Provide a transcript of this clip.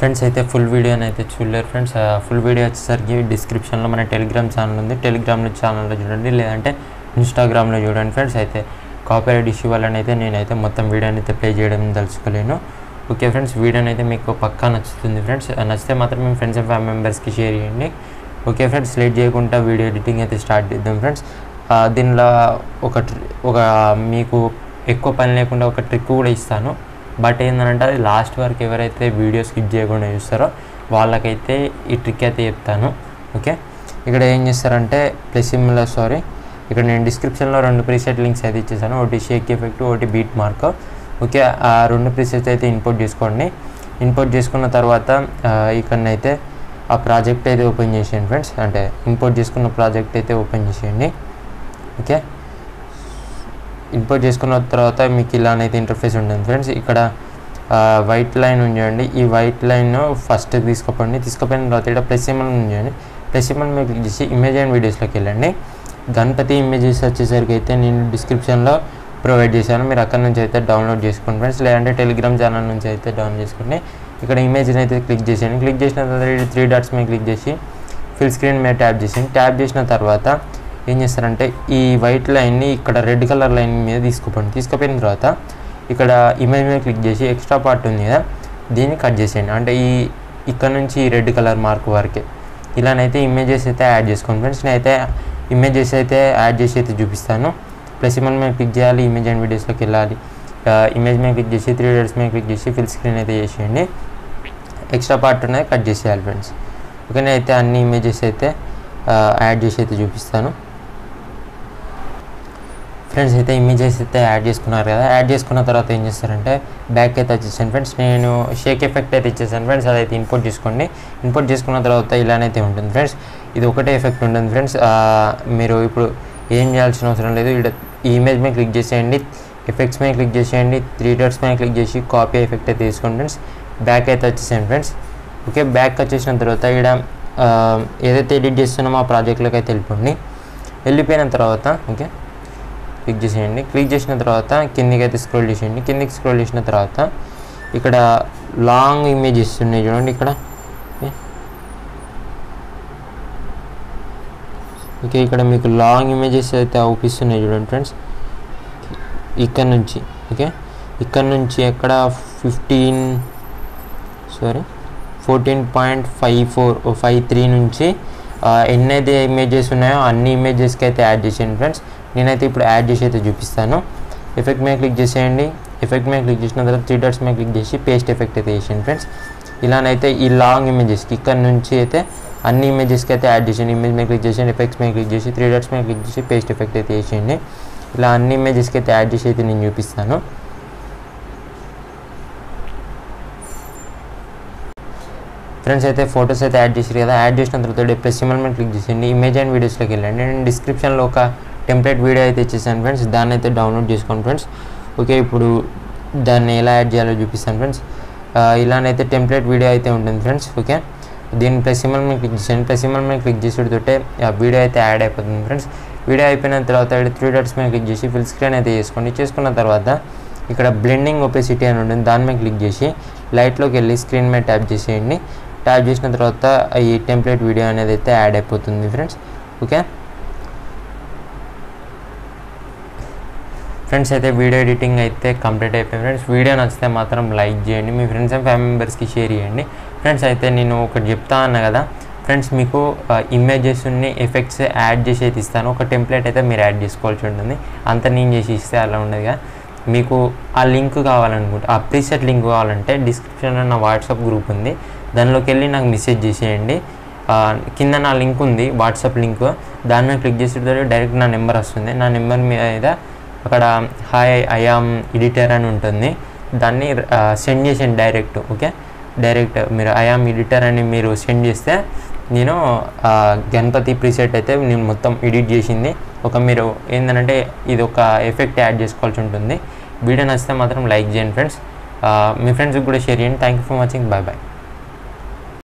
Friends అయితే full వీడియోని అయితే చూడలేరు ఫ్రెండ్స్. ఫుల్ వీడియో వచ్చేసరికి డిస్క్రిప్షన్లో మన టెలిగ్రామ్ ఛానల్ ఉంది. టెలిగ్రామ్లో ఛానల్లో చూడండి లేదంటే ఇన్స్టాగ్రామ్లో చూడండి ఫ్రెండ్స్. అయితే కాపీరైట్ ఇష్యూ వల్లనైతే అయితే నేనైతే మొత్తం వీడియోని అయితే ప్లే చేయడం తలుచుకోలేను. ఓకే ఫ్రెండ్స్ వీడియోని అయితే మీకు పక్కా నచ్చుతుంది ఫ్రెండ్స్. నచ్చితే మాత్రం మేము ఫ్రెండ్స్ అండ్ ఫ్యామిలీ మెంబర్స్కి షేర్ చేయండి. ఓకే ఫ్రెండ్స్ లేట్ చేయకుండా వీడియో ఎడిటింగ్ అయితే స్టార్ట్ చేద్దాం ఫ్రెండ్స్. దీనిలో ఒక ఒక మీకు ఎక్కువ పని లేకుండా ఒక ట్రిక్ కూడా ఇస్తాను. బట్ ఏంటంటే అది లాస్ట్ వరకు ఎవరైతే వీడియో స్కిప్ చేయకుండా చూస్తారో వాళ్ళకైతే ఈ ట్రిక్ అయితే చెప్తాను. ఓకే? ఇక్కడ ఏం చేస్తారంటే ప్లెసిమ్లో సారీ ఇక్కడ నేను డిస్క్రిప్షన్లో రెండు ప్రీసెట్ లింక్స్ అయితే ఇచ్చేసాను. ఒకటి షేక్ ఎఫెక్ట్ ఒకటి బీట్ మార్క్ ఓకే? ఆ రెండు ప్రీసెట్స్ అయితే ఇంపోర్ట్ చేసుకోండి. ఇంపోర్ట్ చేసుకున్న తర్వాత ఇక్కడనైతే ఆ ప్రాజెక్ట్ అయితే ఓపెన్ చేసేయండి ఫ్రెండ్స్ అంటే ఇంపోర్ట్ చేసుకున్న ప్రాజెక్ట్ అయితే ఓపెన్ చేసేయండి. ఓకే? ఇంపోర్ట్ చేసుకున్న తర్వాత మీకు ఇలానైతే ఇంటర్ఫేస్ ఉంటుంది. ఫ్రెండ్స్ ఇక్కడ వైట్ లైన్ ఉంచండి. ఈ వైట్ లైన్ ఫస్ట్ తీసుకోపండి. తీసుకుపోయిన తర్వాత ఇక్కడ ప్లస్ సింబల్ ఉంచండి. ప్లస్ సింబల్ మీకు చేసి ఇమేజ్ అండ్ వీడియోస్లోకి వెళ్ళండి. గణపతి ఇమేజెస్ వచ్చేసరికి అయితే నేను డిస్క్రిప్షన్లో ప్రొవైడ్ చేశాను. మీరు అక్కడ నుంచి అయితే డౌన్లోడ్ చేసుకోండి. ఫ్రెండ్స్ లేదంటే టెలిగ్రామ్ ఛానల్ నుంచి అయితే డౌన్లోడ్ చేసుకోండి. ఇక్కడ ఇమేజ్ని అయితే క్లిక్ చేసాను క్లిక్ చేసిన తర్వాత త్రీ డాట్స్ మీద క్లిక్ చేసి ఫిల్ స్క్రీన్ మీద ట్యాప్ చేసాను ట్యాప్ చేసిన తర్వాత ఏం చేస్తారంటే ఈ వైట్ లైన్ని ఇక్కడ రెడ్ కలర్ లైన్ మీద తీసుకుపోండి తీసుకుపోయిన తర్వాత ఇక్కడ ఇమేజ్ మీద క్లిక్ చేసి ఎక్స్ట్రా పార్ట్ ఉంది కదా దీన్ని కట్ చేసేయండి. అంటే ఈ ఇక్కడ నుంచి రెడ్ కలర్ మార్క్ వరకే. ఇలానైతే ఇమేజెస్ అయితే యాడ్ చేసుకోండి. ఫ్రెండ్స్ నేనైతే ఇమేజెస్ అయితే యాడ్ చేసి అయితే చూపిస్తాను. ప్లస్ ఇమేజ్ మీద క్లిక్ చేయాలి? ఇమేజ్ అండ్ వీడియోస్లోకి వెళ్ళాలి. ఇమేజ్ మీద క్లిక్ చేసి త్రీ డేట్స్ మీద క్లిక్ చేసి ఫిల్ స్క్రీన్ అయితే చేసేయండి. ఎక్స్ట్రా పార్ట్ అనేది కట్ చేసేయాలి ఫ్రెండ్స్. ఓకే అయితే అన్ని ఇమేజెస్ అయితే యాడ్ చేసి అయితే చూపిస్తాను. ఫ్రెండ్స్ అయితే ఇమేజెస్ అయితే యాడ్ చేసుకున్నారు కదా. యాడ్ చేసుకున్న తర్వాత ఏం చేస్తారంటే బ్యాక్ అయితే వచ్చేసాను ఫ్రెండ్స్ నేను షేక్ ఎఫెక్ట్ అయితే ఇచ్చేసాను ఫ్రెండ్స్ అదైతే ఇంపోర్ట్ చేసుకోండి. ఇంపోర్ట్ చేసుకున్న తర్వాత ఇలానైతే ఉంటుంది ఫ్రెండ్స్ ఇది ఒకటే ఎఫెక్ట్ ఉంటుంది ఫ్రెండ్స్ మీరు ఇప్పుడు ఏం చేయాల్సిన అవసరం లేదు. ఈ ఇమేజ్ మీద క్లిక్ చేసేయండి. ఎఫెక్ట్స్ మీద క్లిక్ చేసేయండి. త్రీ డర్స్ మీద క్లిక్ చేసి కాపీ ఎఫెక్ట్ అయితే తీసుకోండి ఫ్రెండ్స్ బ్యాక్ అయితే వచ్చేసాను ఫ్రెండ్స్ ఓకే బ్యాక్ వచ్చేసిన తర్వాత ఇక్కడ ఏదైతే ఎడిట్ చేస్తున్నామో ఆ ప్రాజెక్ట్లోకి అయితే వెళ్ళిపోండి. వెళ్ళిపోయిన తర్వాత ఓకే క్లిక్ చేసేయండి. క్లిక్ చేసిన తర్వాత కిందికి అయితే స్క్రోల్ చేసేయండి. కిందికి స్క్రోల్ చేసిన తర్వాత ఇక్కడ లాంగ్ ఇమేజెస్ ఉన్నాయి చూడండి ఇక్కడ. ఓకే. ఇక్కడ మీకు లాంగ్ ఇమేజెస్ అయితే అవుపిస్తున్నాయి చూడండి ఫ్రెండ్స్. ఇక్కడ నుంచి ఓకే? ఇక్కడ నుంచి ఎక్కడ? Fifteen sorry fourteen point five four five three నుంచి ఎన్నైతే ఇమేజెస్ ఉన్నాయో అన్ని ఇమేజెస్కి అయితే యాడ్ చేసేయండి ఫ్రెండ్స్. నేనైతే ఇప్పుడు యాడ్ చేసి అయితే చూపిస్తాను. ఎఫెక్ట్ మీద క్లిక్ చేసేయండి. ఎఫెక్ట్ మీద క్లిక్ చేసిన తర్వాత త్రీ డాట్స్ మీద క్లిక్ చేసి పేస్ట్ ఎఫెక్ట్ అయితే చేసేయండి ఫ్రెండ్స్ ఇలానైతే ఈ లాంగ్ ఇమేజెస్కి ఇక్కడ నుంచి అయితే అన్ని ఇమేజెస్కి అయితే యాడ్ చేసేయండి. ఇమేజ్ మీద క్లిక్ చేసేయండి ఎఫెక్ట్స్ మీద క్లిక్ చేసి త్రీ డాట్స్ మీద క్లిక్ చేసి పేస్ట్ ఎఫెక్ట్ అయితే చేసేయండి ఇలా అన్ని ఇమేజెస్కి అయితే యాడ్ చేసి అయితే నేను చూపిస్తాను. ఫ్రెండ్స్ అయితే ఫొటోస్ అయితే యాడ్ చేసారు కదా. యాడ్ చేసిన తర్వాత ప్లస్ సిమల్ మీద క్లిక్ చేసేయండి ఇమేజ్ అండ్ వీడియోస్లోకి వెళ్ళండి. నేను డిస్క్రిప్షన్లో ఒక టెంప్లెట్ వీడియో అయితే ఇచ్చేసాను ఫ్రెండ్స్ దాన్ని అయితే డౌన్లోడ్ చేసుకోండి ఫ్రెండ్స్ ఓకే ఇప్పుడు దాన్ని ఎలా యాడ్ చేయాలో చూపిస్తాను ఫ్రెండ్స్ ఇలానైతే టెంప్లెట్ వీడియో అయితే ఉంటుంది ఫ్రెండ్స్ ఓకే దీన్ని ప్లస్ సింబల్ మీద క్లిక్ చేసేయండి ప్లస్ సింబల్ మీద క్లిక్ చేసేటతోటే ఆ వీడియో అయితే యాడ్ అయిపోతుంది ఫ్రెండ్స్ వీడియో అయిపోయిన తర్వాత త్రీ డాట్స్ మీద క్లిక్ చేసి ఫుల్ స్క్రీన్ అయితే చేసుకోండి. చేసుకున్న తర్వాత ఇక్కడ బ్లెండింగ్ ఒపెసిటీ అని ఉంటుంది. దాని మీద క్లిక్ చేసి లైట్లోకి వెళ్ళి స్క్రీన్ మీద ట్యాప్ చేసేయండి. ట్యాప్ చేసిన తర్వాత ఈ టెంప్లెట్ వీడియో అనేది అయితే యాడ్ అయిపోతుంది ఫ్రెండ్స్ ఓకే ఫ్రెండ్స్ అయితే వీడియో ఎడిటింగ్ అయితే కంప్లీట్ అయిపోయింది. ఫ్రెండ్స్ వీడియో నచ్చితే మాత్రం లైక్ చేయండి. మీ ఫ్రెండ్స్ అండ్ ఫ్యామిలీ మెంబర్స్కి షేర్ చేయండి. ఫ్రెండ్స్ అయితే నేను ఒకటి చెప్తా అన్నా కదా ఫ్రెండ్స్ మీకు ఇమేజెస్ని ఎఫెక్ట్స్ యాడ్ చేసి అయితే ఇస్తాను. ఒక టెంప్లెట్ అయితే మీరు యాడ్ చేసుకోవాల్సి ఉంటుంది. అంత నేను చేసి ఇస్తే అలా ఉండదుగా మీకు ఆ లింక్ కావాలనుకుంటే ఆ ప్రీసెట్ లింక్ కావాలంటే డిస్క్రిప్షన్లో నా వాట్సాప్ గ్రూప్ ఉంది. దానిలోకి వెళ్ళి నాకు మెసేజ్ చేసేయండి. కింద నా లింక్ ఉంది వాట్సాప్ లింక్. దాని మీద క్లిక్ చేసేటప్పుడు డైరెక్ట్ నా నెంబర్ వస్తుంది. నా నెంబర్ మీద అక్కడ హాయ్ ఐఆమ్ ఎడిటర్ అని ఉంటుంది. దాన్ని సెండ్ చేసాను డైరెక్ట్ ఓకే? డైరెక్ట్ మీరు ఐఆమ్ ఎడిటర్ అని మీరు సెండ్ చేస్తే నేను గణపతి ప్రీసెట్ అయితే నేను మొత్తం ఎడిట్ చేసింది. ఒక మీరు ఏంటంటే ఇది ఒక ఎఫెక్ట్ యాడ్ చేసుకోవాల్సి ఉంటుంది. వీడియో నచ్చితే మాత్రం లైక్ చేయండి ఫ్రెండ్స్. మీ ఫ్రెండ్స్కి కూడా షేర్ చేయండి. Thank you for watching. Bye bye.